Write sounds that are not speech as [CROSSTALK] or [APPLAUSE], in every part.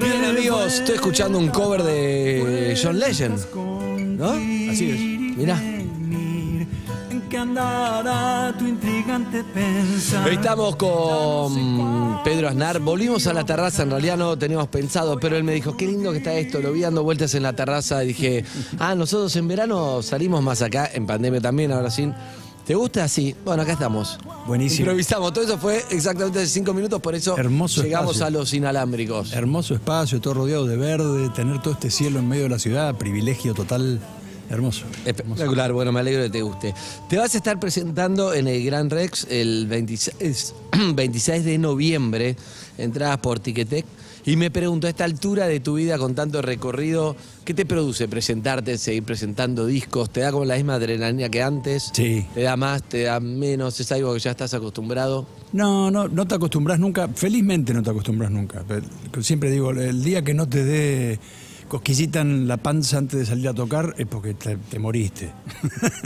Bien amigos, estoy escuchando un cover de John Legend, ¿no? Así es. Mirá. Estamos con Pedro Aznar. Volvimos a la terraza, en realidad no teníamos pensado, pero él me dijo, qué lindo que está esto. Lo vi dando vueltas en la terraza dije, ah, nosotros en verano salimos más acá, en pandemia también, ahora sí. ¿Te gusta? Sí. Bueno, acá estamos. Buenísimo. Improvisamos. Todo eso fue exactamente cinco minutos, por eso Hermoso llegamos espacio. a los inalámbricos. Hermoso espacio, todo rodeado de verde, tener todo este cielo en medio de la ciudad, privilegio total. Hermoso. Espectacular, bueno, me alegro de que te guste. Te vas a estar presentando en el Gran Rex el 26, 26 [CLEARS THROAT] de noviembre, entradas por Ticketek. Y me pregunto, a esta altura de tu vida con tanto recorrido, ¿qué te produce presentarte, seguir presentando discos? ¿Te da como la misma adrenalina que antes? Sí. ¿Te da más, te da menos? ¿Es algo que ya estás acostumbrado? No, no, no te acostumbras nunca, felizmente no te acostumbras nunca. Siempre digo, el día que no te dé cosquillita en la panza antes de salir a tocar es porque te, te moriste.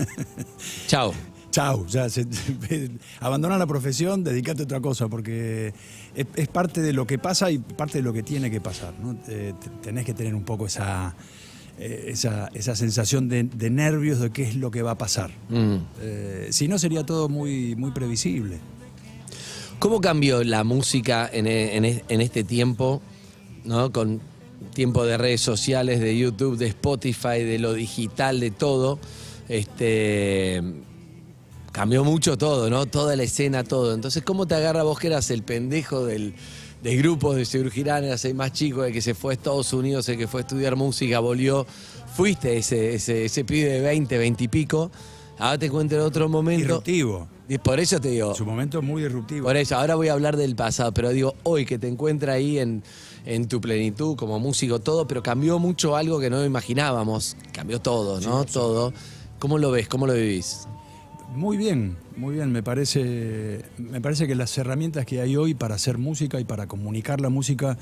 [LAUGHS] Chao. Chau, ya se- [LAUGHS] abandona la profesión, dedícate a otra cosa, porque es, es parte de lo que pasa y parte de lo que tiene que pasar. ¿no? Te- tenés que tener un poco esa, eh, esa, esa sensación de, de nervios de qué es lo que va a pasar. Mm. Eh, si no, sería todo muy, muy previsible. ¿Cómo cambió la música en, e- en e- en este tiempo, ¿no? con tiempo de redes sociales, de YouTube, de Spotify, de lo digital, de todo? Este, cambió mucho todo, ¿no? Toda la escena, todo. Entonces, ¿cómo te agarra vos que eras el pendejo del, del grupo de Segur Girán, eras el más chico, el que se fue a Estados Unidos, el que fue a estudiar música, volvió? Fuiste ese, ese, ese pibe de 20, 20 y pico. Ahora te cuento en otro momento. Disruptivo. Y por eso te digo, En su momento muy disruptivo. por eso, ahora voy a hablar del pasado, pero digo, hoy que te encuentra ahí en, en tu plenitud como músico, todo, pero cambió mucho algo que no imaginábamos. Cambió todo, ¿no? todo. ¿Cómo lo ves? ¿Cómo lo vivís? Muy bien, muy bien. Me parece, me parece que las herramientas que hay hoy para hacer música y para comunicar la música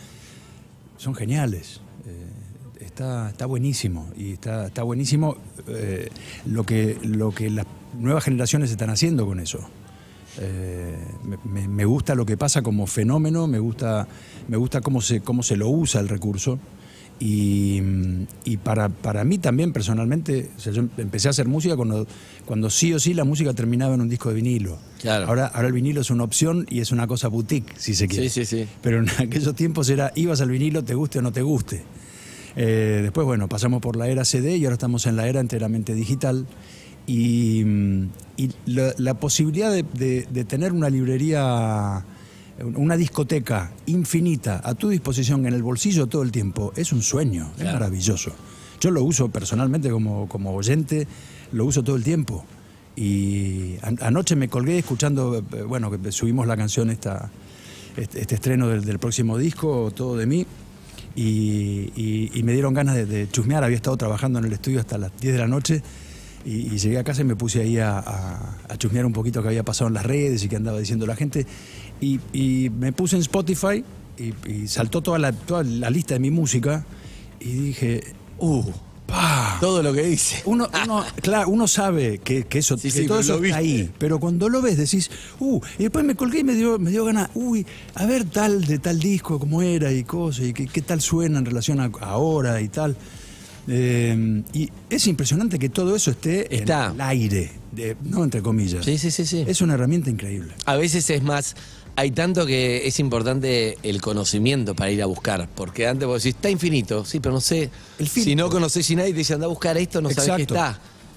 son geniales. Eh, está, está buenísimo. Y está, está buenísimo eh, lo, que, lo que las nuevas generaciones están haciendo con eso. Eh, me, gusta lo que pasa como fenómeno, me gusta, me gusta cómo, se, cómo se lo usa el recurso. Y para, para mí también personalmente, o sea, yo empecé a hacer música cuando, cuando sí o sí la música terminaba en un disco de vinilo. Claro. Ahora, ahora el vinilo es una opción y es una cosa boutique, si se quiere. Sí, sí, sí. Pero en [LAUGHS] aquellos tiempos era, ibas al vinilo, te guste o no te guste. Eh, después, bueno, pasamos por la era CD y ahora estamos en la era enteramente digital. Y, mm, y la, la posibilidad de, de- de tener una librería, una discoteca infinita a tu disposición en el bolsillo todo el tiempo es un sueño, es maravilloso. Yo lo uso personalmente como, como oyente, lo uso todo el tiempo. Y an- anoche me colgué escuchando, eh, bueno, que subimos la canción esta, este, este estreno del, del próximo disco, Todo de mí, y, y- y me dieron ganas de, de chusmear. Había estado trabajando en el estudio hasta las 10 de la noche y, y llegué a casa y me puse ahí a, a- a chusmear un poquito que había pasado en las redes y que andaba diciendo la gente. Y, y me puse en Spotify y, y saltó toda la, toda la lista de mi música y dije, Uh, ¡pah! todo lo que dice. Uno, uno, [LAUGHS] claro, uno sabe que, que eso, Sí, que sí, todo eso está ahí. Pero cuando lo ves decís, uh, y después me colgué y me dio, me dio ganas, uy, a ver tal de tal disco, cómo era y cosas, y qué, qué tal suena en relación a ahora y tal. Eh, y es impresionante que todo eso esté Está. en el aire, de- no entre comillas. Sí, sí, sí, sí. Es una herramienta increíble. A veces es más, hay tanto que es importante el conocimiento para ir a buscar, porque antes vos decís, está infinito, sí, pero no sé, El si no conocés y nadie te dice, anda a buscar esto, no sabés que Exacto.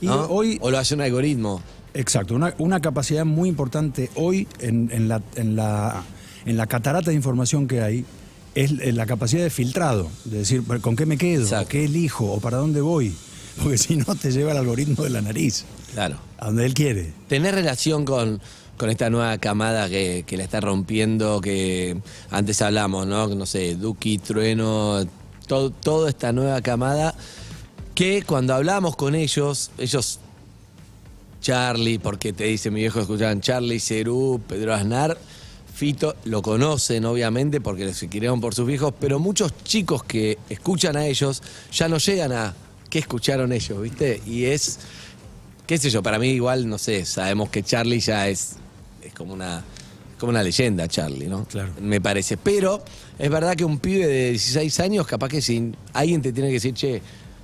está. Hoy- O lo hace un algoritmo. Exacto, una, una capacidad muy importante hoy en, en la, en, la, en la catarata de información que hay es la capacidad de filtrado, de decir, "Bueno, ¿con qué me quedo? Exacto. ¿Qué elijo? ¿O para dónde voy? [LAUGHS] Porque si no te lleva el algoritmo de la nariz, Claro. a donde él quiere. ¿Tenés relación con, con esta nueva camada que, que la está rompiendo? Que antes hablamos, ¿no? No sé, Duki, Trueno, todo, toda esta nueva camada. Que cuando hablamos con ellos, ellos, Charlie, porque te dice mi viejo, escuchaban Charlie, Cerú, Pedro Aznar, Fito, lo conocen obviamente porque se criaron por sus viejos, pero muchos chicos que escuchan a ellos ya no llegan a qué escucharon ellos, ¿viste? Y es qué sé yo, para mí igual, no sé, sabemos que Charlie ya es, es como una como una leyenda, Charlie, ¿no? Claro. Me parece. Pero es verdad que un pibe de 16 años, capaz que si alguien te tiene que decir, che,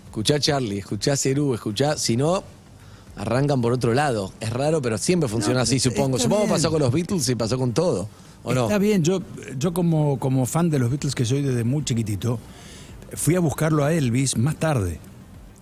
escuchá Charlie, escuchá Cerú, escuchá, si no, arrancan por otro lado. Es raro, pero siempre funciona No, así, supongo. Supongo que bien. pasó con los Beatles y pasó con todo. ¿O no? Está bien, yo, yo como, como fan de los Beatles que soy desde muy chiquitito, fui a buscarlo a Elvis más tarde.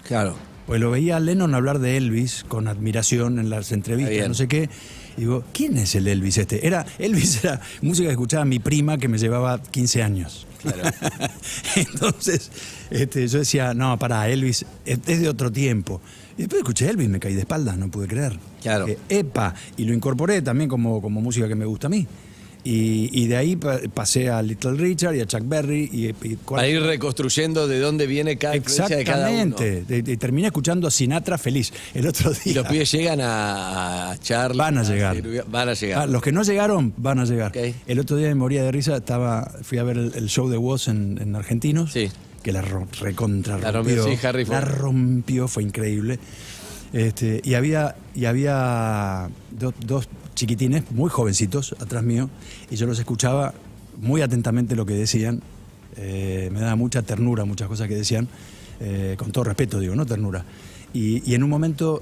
Claro. Pues lo veía a Lennon hablar de Elvis con admiración en las entrevistas, no sé qué. Y digo, ¿quién es el Elvis este? Era, Elvis era música que escuchaba mi prima que me llevaba 15 años. Claro. [LAUGHS] Entonces, este, yo decía, no, pará, Elvis es, es de otro tiempo. Y después escuché Elvis, me caí de espaldas, no pude creer. Claro. Eh, epa, y lo incorporé también como, como música que me gusta a mí. Y, y de ahí pa- pasé a Little Richard y a Chuck Berry. Y, y cuál- Para ir reconstruyendo de dónde viene cada influencia de cada uno. Exactamente. De- terminé escuchando a Sinatra feliz el otro día. Y los pibes llegan a, a Charlie. Van a llegar. Van a llegar. Ah, los que no llegaron van a llegar. El otro día me moría de risa, estaba, fui a ver el, el show de Woz en, en Argentinos, Sí. que la recontra La rompió, rompió. sí, Harry. La rompió, fue increíble. Este, y había, y había do- dos chiquitines muy jovencitos atrás mío, y yo los escuchaba muy atentamente lo que decían. Eh, me daba mucha ternura muchas cosas que decían, eh, con todo respeto digo, no ternura. Y, en un momento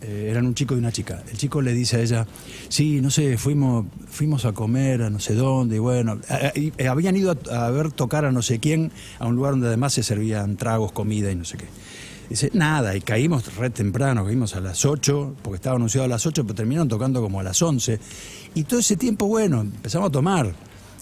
eh, eran un chico y una chica. El chico le dice a ella, sí, no sé, fuimos, fuimos a comer a no sé dónde, y bueno, habían ido a ver tocar a no sé quién, a un lugar donde además se servían tragos, comida y no sé qué. Dice, nada, y caímos re temprano, caímos a las 8, porque estaba anunciado a las 8, pero terminaron tocando como a las 11. Y todo ese tiempo, bueno, empezamos a tomar.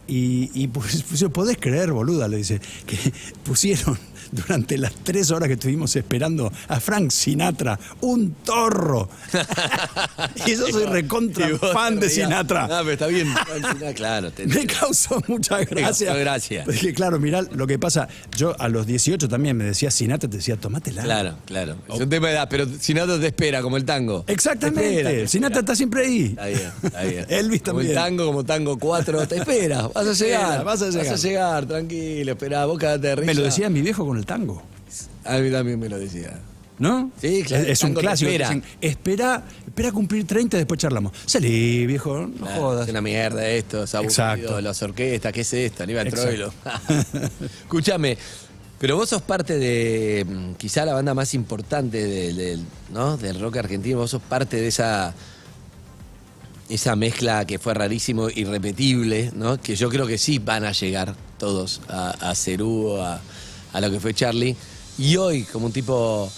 Y, y pues, [LAUGHS] pues, podés creer, boluda, le dice, que pusieron durante las tres horas que estuvimos esperando a Frank Sinatra un torro. [LAUGHS] y yo soy recontra fan de. Sinatra. No, pero está bien. Claro. te [LAUGHS] Me causó mucha gracia. causó gracia. Dije, claro, mirá lo que pasa. Yo a los 18 también me decía Sinatra, te decía, tomátela. Claro, claro. Es un tema de edad, pero Sinatra te espera, como el tango. Te Exactamente. espera, te Sinatra está siempre ahí. Está bien, está bien. Elvis Como también. el tango, como tango 4, te espera, vas a llegar. vas a llegar. Vas a llegar, tranquilo, espera, vos de risa. Me lo decía mi viejo con el tango. A mí también me lo decía. ¿No? Sí, claro, Es, un clásico. espera. Espera, espera cumplir 30 y después charlamos. Salí, viejo, no Claro, jodas. Es una mierda esto, es aburrido, Exacto. las orquestas, ¿qué es esto? Aníbal. Troilo. [LAUGHS] Escúchame, pero vos sos parte de mm, quizá la banda más importante del, del, ¿no? del rock argentino, vos sos parte de esa esa mezcla que fue rarísimo, irrepetible, ¿no? Que yo creo que sí van a llegar todos a, a Cerú, a, a lo que fue Charlie. Y hoy, como un tipo,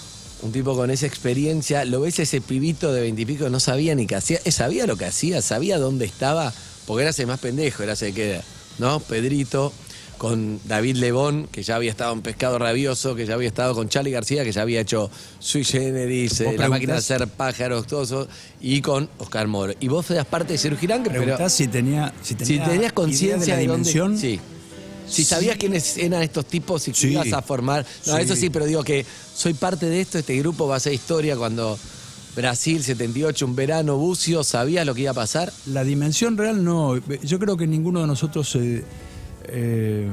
un tipo con esa experiencia, lo ves ese pibito de veintipico, no sabía ni qué hacía, eh, sabía lo que hacía, sabía dónde estaba, porque era ese más pendejo, era ese que, ¿no? Pedrito, con David Lebón, que ya había estado en Pescado Rabioso, que ya había estado con Charlie García, que ya había hecho Sui Generis, eh, La máquina de hacer pájaros, todo eso, y con Oscar Moro. Y vos eras parte de Sergio Girán, pero si tenía, si si tenía tenías conciencia de de, la dónde. dimensión. Sí. Si sabías quiénes eran estos tipos y que Sí. ibas a formar. No, eso sí, pero digo que soy parte de esto, este grupo va a ser historia cuando Brasil 78, un verano, Bucio, ¿sabías lo que iba a pasar? La dimensión real no. Yo creo que ninguno de nosotros eh, eh,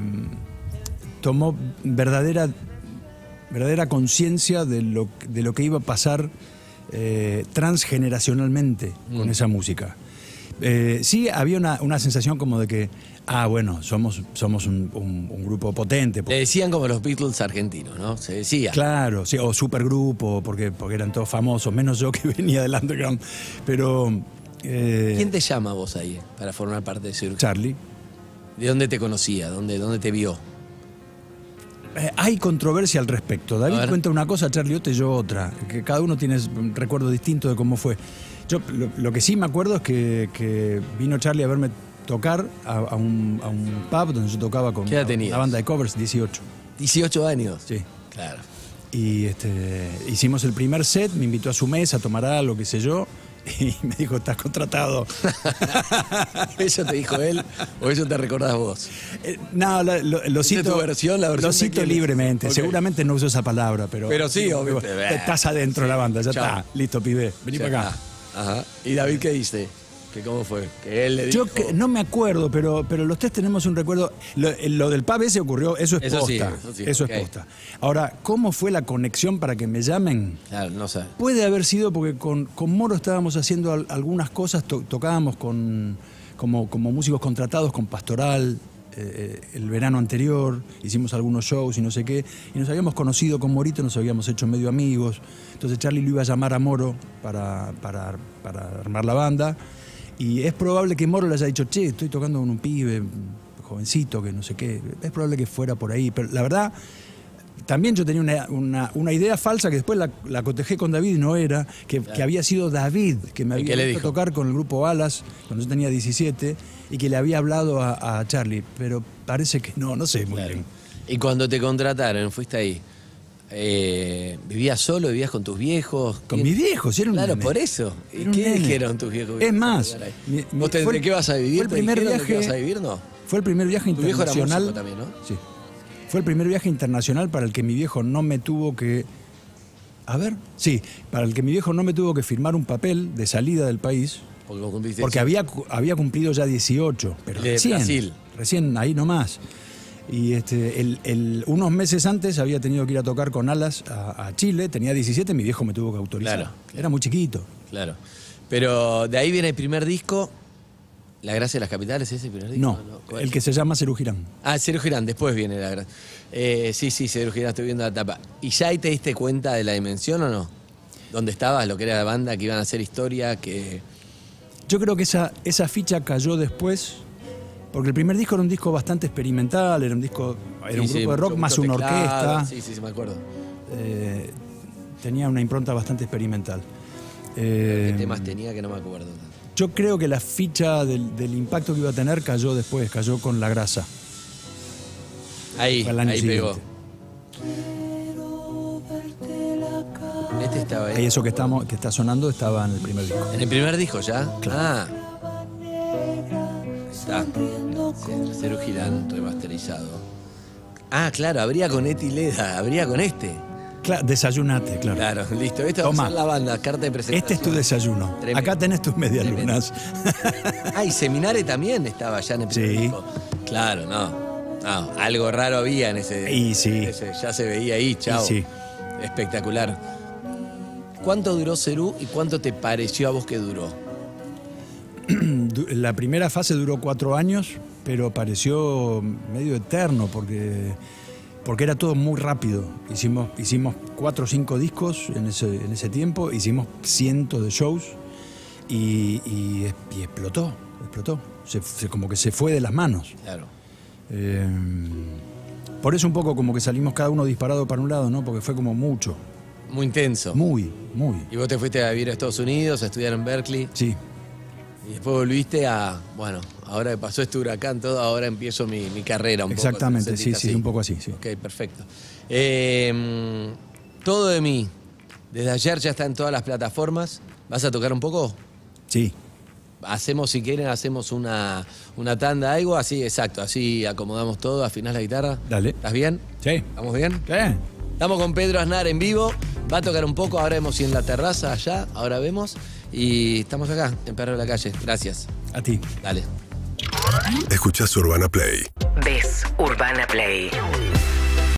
tomó verdadera, verdadera conciencia de lo, de lo que iba a pasar eh, transgeneracionalmente con esa música. Eh, sí, había una, una sensación como de que, ah, bueno, somos, somos un, un- un grupo potente. Le decían como los Beatles argentinos, ¿no? Se decía. Claro, sí, o supergrupo, porque, porque eran todos famosos, menos yo [LAUGHS] que venía del underground. Pero. eh, ¿Quién te llama vos ahí para formar parte de Circo? Charlie. ¿De dónde te conocía? ¿Dónde, dónde te vio? Eh, hay controversia al respecto. David cuenta una cosa, Charlie y yo otra. Que cada uno tiene un recuerdo distinto de cómo fue. Yo lo, lo que sí me acuerdo es que, que vino Charlie a verme tocar a, a un, a un pub donde yo tocaba con una banda de covers, 18. 18 años. Sí. Claro. Y este, hicimos el primer set, me invitó a su mesa a tomar algo, qué sé yo, y me dijo, estás contratado. [LAUGHS] ¿Eso te dijo él o eso te recordás vos? Eh, no, lo, lo- lo ¿Es de cito, tu versión, la versión lo cito libremente. Seguramente no uso esa palabra, pero. Pero sí, digo, obviamente. Estás adentro de la banda, ya Chao. está. Listo, pibe. Vení para acá. Ajá. ¿Y David qué dice? ¿Que ¿Cómo fue? Que él le dijo. Yo que- no me acuerdo, pero, pero los tres tenemos un recuerdo. Lo, lo del pub ese ocurrió, eso es Eso sí, posta. eso sí, eso ok. es posta. Ahora, ¿cómo fue la conexión para que me llamen? Claro, no sé. Puede haber sido porque con, con Moro estábamos haciendo al- algunas cosas, to- tocábamos con, como, como músicos contratados con Pastoral, eh, el verano anterior, hicimos algunos shows y no sé qué, y nos habíamos conocido con Morito, nos habíamos hecho medio amigos, entonces Charlie lo iba a llamar a Moro para, para, para armar la banda, y es probable que Moro le haya dicho, che, estoy tocando con un pibe jovencito, que no sé qué, es probable que fuera por ahí, pero la verdad también yo tenía una, una- una idea falsa que después la, la cotejé con David y no era, que, que había sido David que me ¿Y había visto tocar con el grupo Alas cuando yo tenía 17 y que le había hablado a, a Charlie, pero parece que no, no sé muy Claro. bien. Y cuando te contrataron, fuiste ahí. Eh, ¿Vivías solo? ¿Vivías con tus viejos? Con ¿Quién- mis viejos, era un Claro, nene. por eso. ¿Y Era un qué nene. dijeron tus viejos? Es más, Caray. mi- mi- ¿Vos te, fue de qué vas a vivir? fue el ¿Te primer dijeron de qué viaje- vas a vivir? No. Fue el primer viaje Tu viejo era internacional. músico también, ¿no? Sí. Fue el primer viaje internacional para el que mi viejo no me tuvo que. A ver, sí, para el que mi viejo no me tuvo que firmar un papel de salida del país, Porque vos cumpliste porque había, cu- había cumplido ya 18, pero De recién, Brasil. recién ahí nomás. Y este, el- el- unos meses antes había tenido que ir a tocar con Alas a, a Chile, tenía 17, mi viejo me tuvo que autorizar. Claro. Era muy chiquito. Claro. Pero de ahí viene el primer disco. La Gracia de las Capitales, ¿ese primer disco? No, ¿Cuál? el que se llama Cerú Girán. Ah, Cero Girán, después viene la Gracia. Eh, sí, sí, Cero Girán, estoy viendo la tapa. ¿Y ya ahí te diste cuenta de la dimensión o no? ¿Dónde estabas? Lo que era la banda, que iban a hacer historia, que... Yo creo que esa, esa ficha cayó después, porque el primer disco era un disco bastante experimental, era un disco, era un sí, grupo de rock más una teclado. orquesta, Sí, sí, sí, me acuerdo. eh, tenía una impronta bastante experimental. ¿Qué Eh, temas tenía que no me acuerdo? Yo creo que la ficha del, del impacto que iba a tener cayó después, cayó con la grasa. Ahí, ahí pegó. Este estaba ahí. Y eso que, estamos, que está sonando estaba en el primer disco. ¿En el primer disco ya? Ah. Está. Cero Girán remasterizado. Ah, claro, habría con Eti Leda, habría con este. Claro, desayunate, claro. Claro, listo. Esta va a ser la banda, carta de presentación. Este es tu desayuno. Tremendo. Acá tenés tus medias Tremendo. lunas. [LAUGHS] Ah, y Seminare también estaba ya en el primer Sí. disco. Claro, no. No, algo raro había en ese. Y sí. ese- ya se veía ahí, chao. Sí. Espectacular. ¿Cuánto duró Cerú y cuánto te pareció a vos que duró? [CLEARS THROAT] La primera fase duró cuatro años, pero pareció medio eterno porque, porque era todo muy rápido. Hicimos, hicimos cuatro o cinco discos en ese, en ese tiempo, hicimos cientos de shows y, y explotó, explotó. Se- se- como que se fue de las manos. Claro. Eh, por eso un poco como que salimos cada uno disparado para un lado, ¿no? Porque fue como mucho, Muy intenso. muy, muy. Y vos te fuiste a vivir a Estados Unidos, a estudiar en Berkeley. Sí, Y después volviste a, bueno, ahora que pasó este huracán todo, ahora empiezo mi, mi carrera un poco. exactamente, ¿te sí, sí, un poco así, sí. Ok, perfecto. Eh, todo de mí. Desde ayer ya está en todas las plataformas. ¿Vas a tocar un poco? Sí, Hacemos, si quieren, hacemos una, una tanda, algo así, exacto. Así acomodamos todo, afinás la guitarra. Dale. ¿Estás bien? sí. ¿Estamos bien? ¿Qué? Estamos con Pedro Aznar en vivo. Va a tocar un poco. Ahora vemos si en la terraza allá. Ahora vemos. Y estamos acá, en Perro de la Calle. Gracias. A ti. Dale. Escuchás Urbana Play. Ves Urbana Play